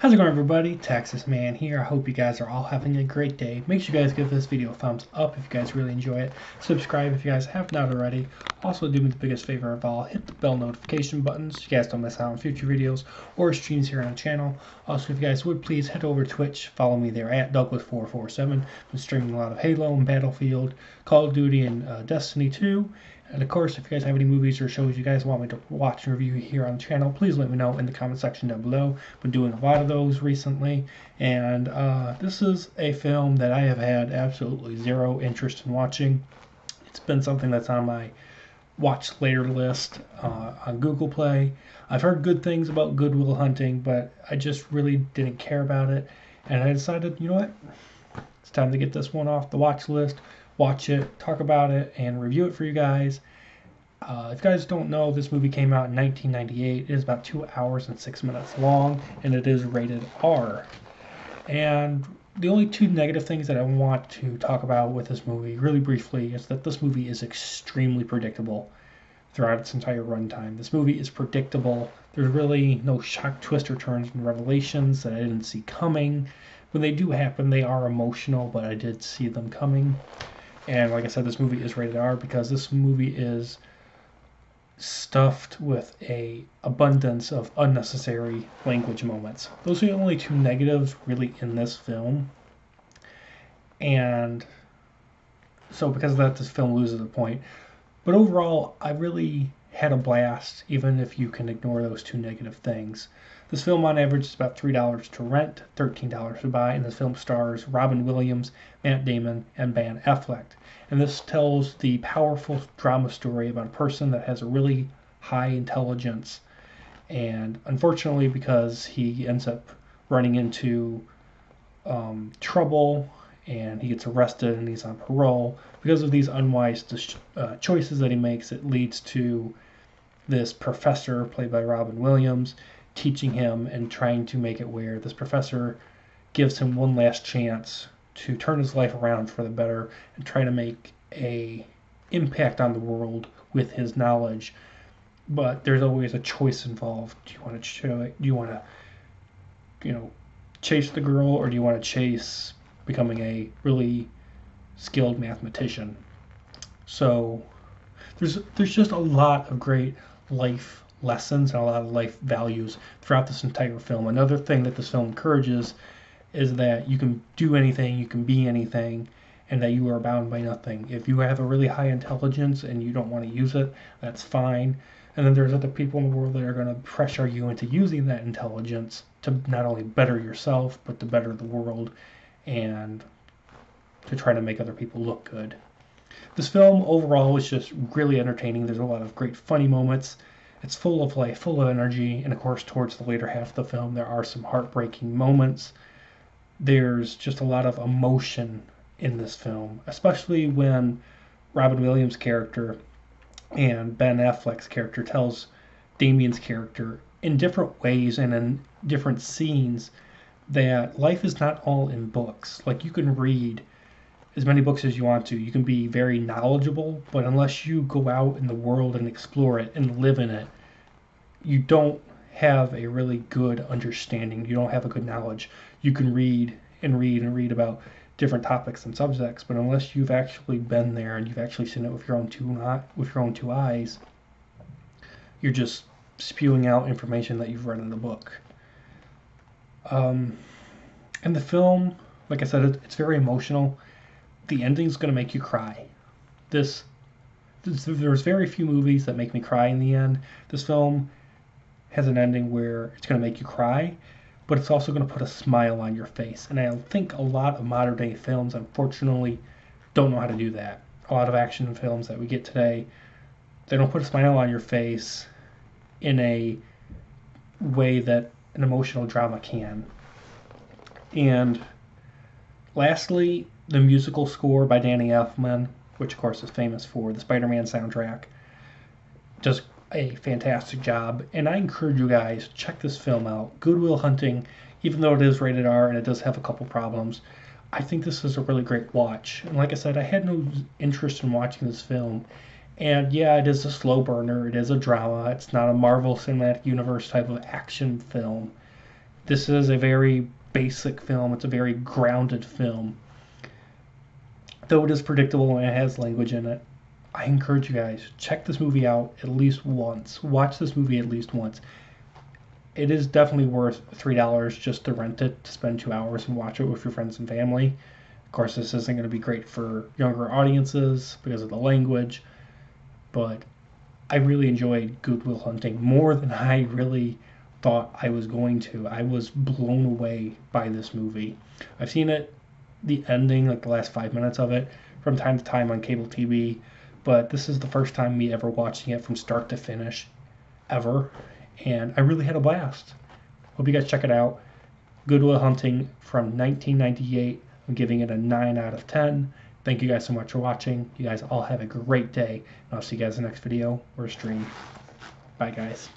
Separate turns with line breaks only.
How's it going everybody? Texas Man here. I hope you guys are all having a great day. Make sure you guys give this video a thumbs up if you guys really enjoy it. Subscribe if you guys have not already. Also do me the biggest favor of all, hit the bell notification button so you guys don't miss out on future videos or streams here on the channel. Also if you guys would please head over to Twitch, follow me there at Douglas447. I'm streaming a lot of Halo and Battlefield, Call of Duty and uh, Destiny 2 and of course, if you guys have any movies or shows you guys want me to watch and review here on the channel, please let me know in the comment section down below. Been doing a lot of those recently, and uh, this is a film that I have had absolutely zero interest in watching. It's been something that's on my watch later list uh, on Google Play. I've heard good things about Good Will Hunting, but I just really didn't care about it, and I decided, you know what, it's time to get this one off the watch list watch it, talk about it, and review it for you guys. Uh, if you guys don't know, this movie came out in 1998. It is about two hours and six minutes long, and it is rated R. And the only two negative things that I want to talk about with this movie, really briefly, is that this movie is extremely predictable throughout its entire runtime. This movie is predictable. There's really no shock, twist, or turns and revelations that I didn't see coming. When they do happen, they are emotional, but I did see them coming. And like I said, this movie is rated R because this movie is stuffed with a abundance of unnecessary language moments. Those are the only two negatives really in this film. And so because of that this film loses a point. But overall, I really had a blast even if you can ignore those two negative things. This film on average is about $3 to rent, $13 to buy, and the film stars Robin Williams, Matt Damon, and Ben Affleck. And this tells the powerful drama story about a person that has a really high intelligence. And unfortunately, because he ends up running into um, trouble and he gets arrested and he's on parole, because of these unwise uh, choices that he makes, it leads to this professor, played by Robin Williams, teaching him and trying to make it where this professor gives him one last chance to turn his life around for the better and try to make a impact on the world with his knowledge. But there's always a choice involved. Do you want to show do you want to you know chase the girl or do you want to chase becoming a really skilled mathematician? So there's there's just a lot of great life lessons and a lot of life values throughout this entire film. Another thing that this film encourages is that you can do anything, you can be anything, and that you are bound by nothing. If you have a really high intelligence and you don't want to use it, that's fine. And then there's other people in the world that are going to pressure you into using that intelligence to not only better yourself, but to better the world and to try to make other people look good. This film overall is just really entertaining. There's a lot of great funny moments. It's full of life, full of energy, and of course, towards the later half of the film, there are some heartbreaking moments. There's just a lot of emotion in this film, especially when Robin Williams' character and Ben Affleck's character tells Damien's character in different ways and in different scenes that life is not all in books. Like you can read as many books as you want to. You can be very knowledgeable, but unless you go out in the world and explore it and live in it, you don't have a really good understanding. You don't have a good knowledge. You can read and read and read about different topics and subjects, but unless you've actually been there and you've actually seen it with your own two with your own two eyes, you're just spewing out information that you've read in a book. Um, and the film, like I said, it, it's very emotional the ending's going to make you cry. This, this, there's very few movies that make me cry in the end. This film has an ending where it's going to make you cry, but it's also going to put a smile on your face. And I think a lot of modern day films, unfortunately, don't know how to do that. A lot of action films that we get today, they don't put a smile on your face in a way that an emotional drama can. And lastly, the musical score by Danny Elfman, which of course is famous for the Spider-Man soundtrack, does a fantastic job. And I encourage you guys check this film out. Good Will Hunting, even though it is rated R and it does have a couple problems, I think this is a really great watch. And like I said, I had no interest in watching this film. And yeah, it is a slow burner. It is a drama. It's not a Marvel Cinematic Universe type of action film this is a very basic film. It's a very grounded film. Though it is predictable and it has language in it, I encourage you guys to check this movie out at least once. Watch this movie at least once. It is definitely worth three dollars just to rent it to spend two hours and watch it with your friends and family. Of course, this isn't going to be great for younger audiences because of the language, but I really enjoyed Good Will Hunting more than I really thought I was going to. I was blown away by this movie. I've seen it, the ending, like the last five minutes of it, from time to time on cable TV, but this is the first time me ever watching it from start to finish, ever, and I really had a blast. Hope you guys check it out. Good Will Hunting from 1998. I'm giving it a 9 out of 10. Thank you guys so much for watching. You guys all have a great day. And I'll see you guys in the next video or stream. Bye, guys.